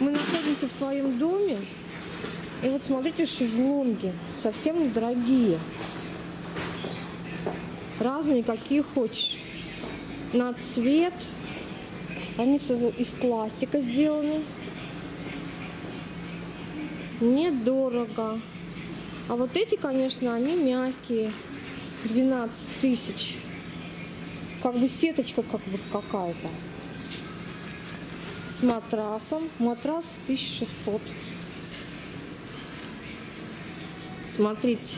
Мы находимся в твоем доме. И вот смотрите, шезлонги. Совсем недорогие. Разные, какие хочешь. На цвет. Они из пластика сделаны. Недорого. А вот эти, конечно, они мягкие. 12 тысяч. Как бы сеточка как бы какая-то. Матрасом. Матрас 1600. Смотрите.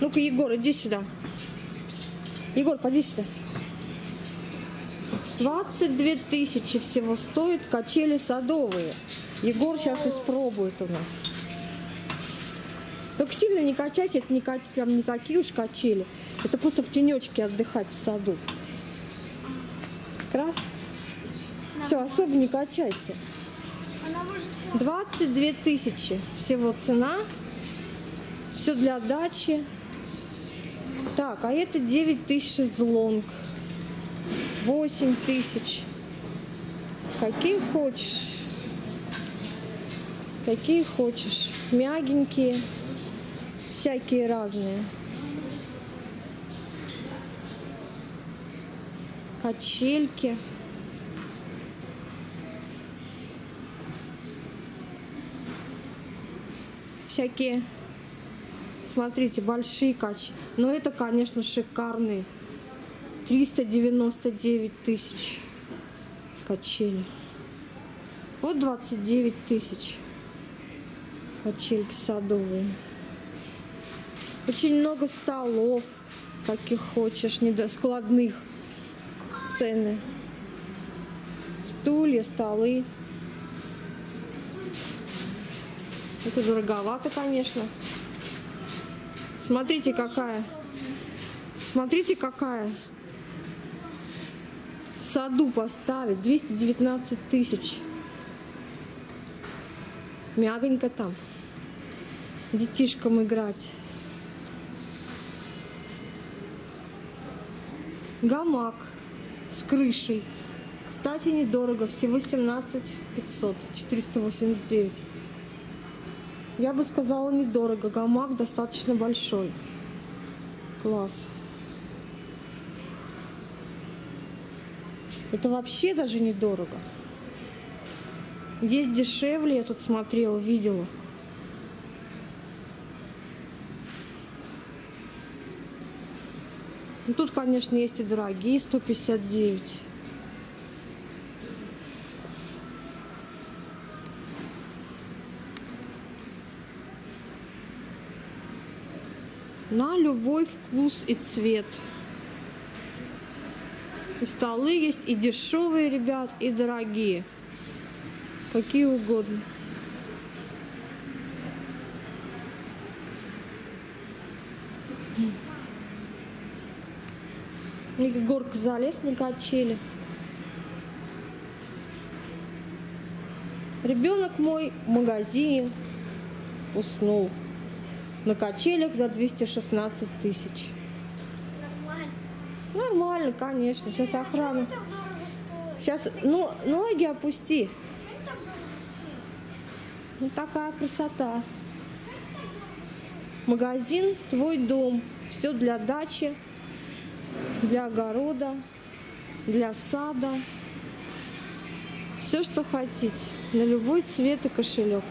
Ну-ка, Егор, иди сюда. Егор, поди сюда. 22 тысячи всего стоит качели садовые. Егор сейчас испробует у нас. Только сильно не качайся, это не, прям не такие уж качели. Это просто в тенечке отдыхать в саду. Крас? Все, особо не качайся. 22 тысячи всего цена. Все для дачи. Так, а это 9 тысяч злонг. 8 тысяч. Какие хочешь. Какие хочешь. Мягенькие. Всякие разные. Качельки. Всякие, смотрите, большие качели. Но это, конечно, шикарные. 399 тысяч качели. Вот 29 тысяч качельки садовые. Очень много столов, каких хочешь, недоскладных цены. Стулья, столы. Это дороговато, конечно. Смотрите, какая. Смотрите, какая саду поставить 219 тысяч. Мягонько там. Детишкам играть. Гамак с крышей. Кстати, недорого. Всего 17 500. 489. Я бы сказала недорого. Гамак достаточно большой. Класс. Это вообще даже недорого. Есть дешевле, я тут смотрела, видела. Ну, тут, конечно, есть и дорогие, 159. На любой вкус и цвет. И столы есть и дешевые, ребят, и дорогие. Какие угодно. Егорка залез на качели. Ребенок мой в магазине уснул на качелях за 216 тысяч. Нормально, конечно. Сейчас охрана. Сейчас, ну, ноги опусти. Ну, такая красота. Магазин, твой дом. Все для дачи, для огорода, для сада. Все, что хотите. На любой цвет и кошелек.